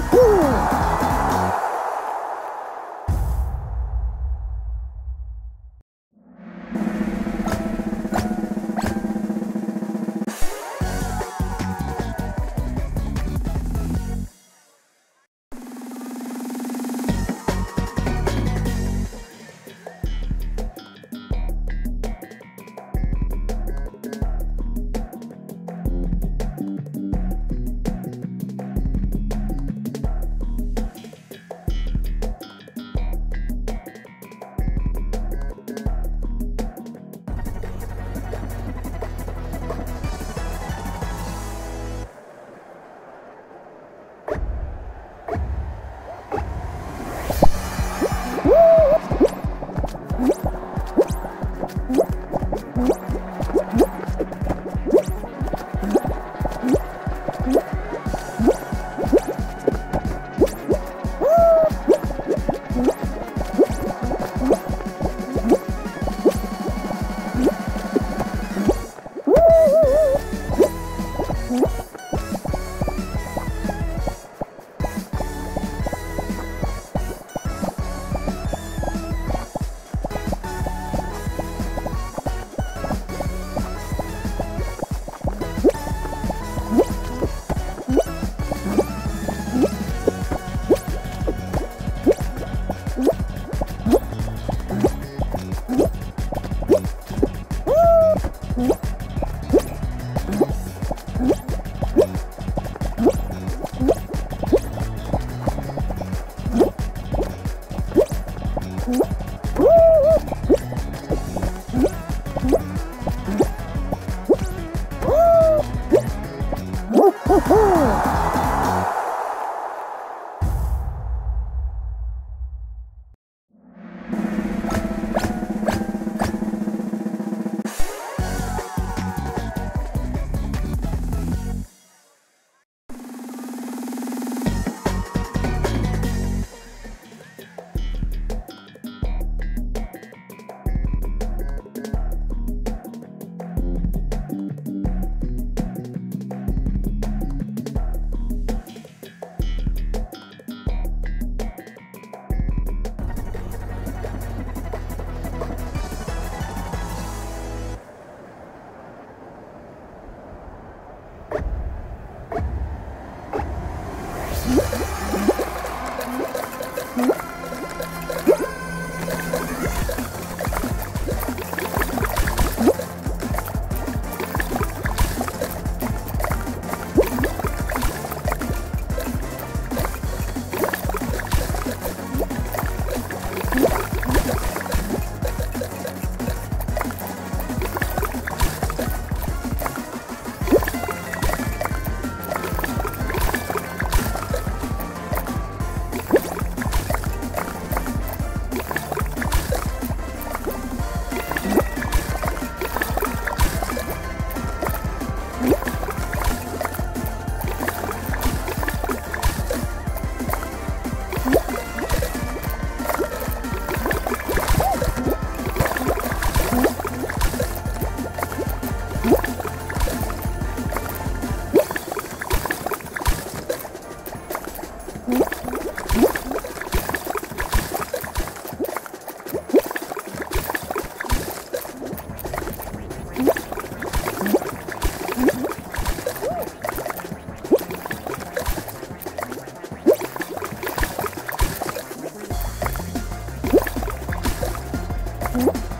不 응? Uhum.